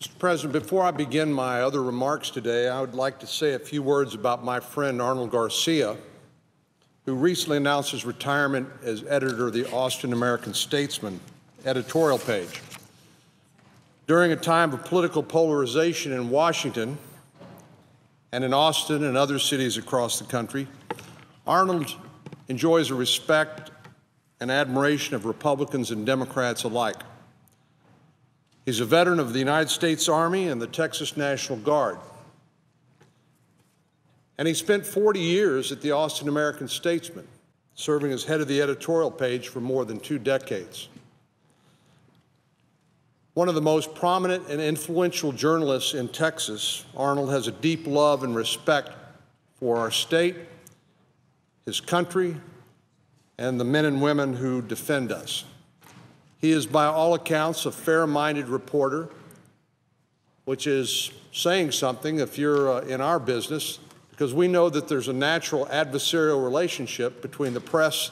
Mr. President, before I begin my other remarks today, I would like to say a few words about my friend Arnold Garcia, who recently announced his retirement as editor of the Austin American Statesman editorial page. During a time of political polarization in Washington and in Austin and other cities across the country, Arnold enjoys the respect and admiration of Republicans and Democrats alike. He's a veteran of the United States Army and the Texas National Guard. And he spent 40 years at the Austin American Statesman, serving as head of the editorial page for more than two decades. One of the most prominent and influential journalists in Texas, Arnold has a deep love and respect for our state, his country, and the men and women who defend us. He is, by all accounts, a fair minded reporter, which is saying something if you're uh, in our business, because we know that there's a natural adversarial relationship between the press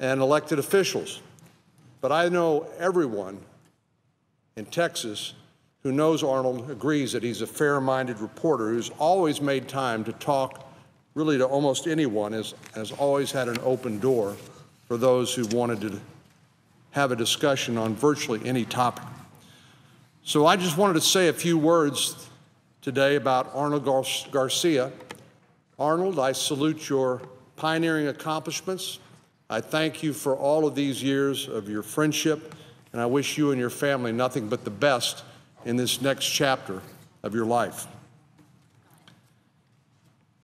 and elected officials. But I know everyone in Texas who knows Arnold agrees that he's a fair minded reporter who's always made time to talk really to almost anyone, has, has always had an open door for those who wanted to have a discussion on virtually any topic. So I just wanted to say a few words today about Arnold Gar- Garcia. Arnold, I salute your pioneering accomplishments. I thank you for all of these years of your friendship, and I wish you and your family nothing but the best in this next chapter of your life.